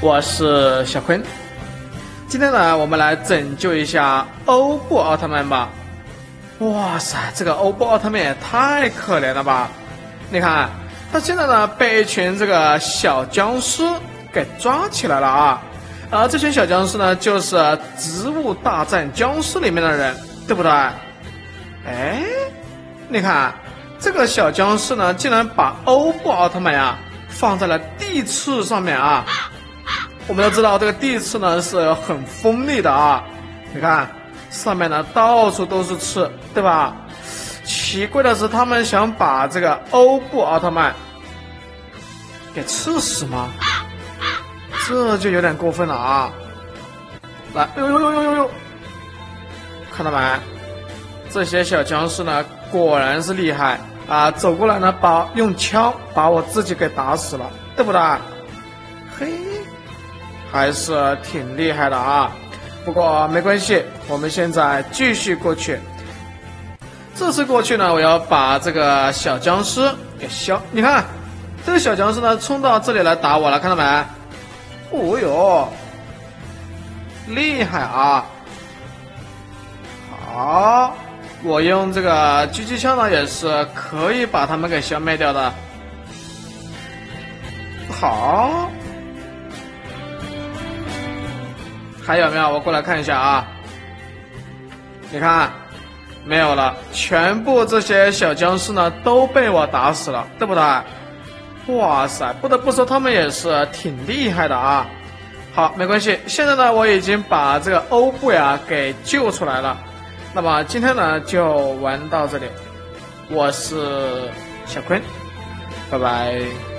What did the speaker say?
我是小坤。今天呢，我们来拯救一下欧布奥特曼吧。哇塞，这个欧布奥特曼也太可怜了吧！你看，他现在呢被一群这个小僵尸给抓起来了啊。而这群小僵尸呢，就是《植物大战僵尸》里面的人，对不对？哎，你看，这个小僵尸呢，竟然把欧布奥特曼呀放在了地刺上面啊！我们都知道这个地刺呢是很锋利的啊，你看上面呢到处都是刺，对吧？奇怪的是，他们想把这个欧布奥特曼给刺死吗？这就有点过分了啊！来，呦呦呦呦呦呦，看到没？这些小僵尸呢，果然是厉害啊！走过来呢，把用枪把我自己给打死了，对不对？嘿。还是挺厉害的啊，不过没关系，我们现在继续过去。这次过去呢，我要把这个小僵尸给消。你看，这个小僵尸呢，冲到这里来打我了，看到没？哦哟，厉害啊！好，我用这个狙击枪呢，也是可以把他们给消灭掉的。好。还有没有？我过来看一下啊！你看，没有了，全部这些小僵尸呢都被我打死了，对不对？哇塞，不得不说他们也是挺厉害的啊！好，没关系，现在呢我已经把这个欧布呀给救出来了。那么今天呢就玩到这里，我是小坤，拜拜。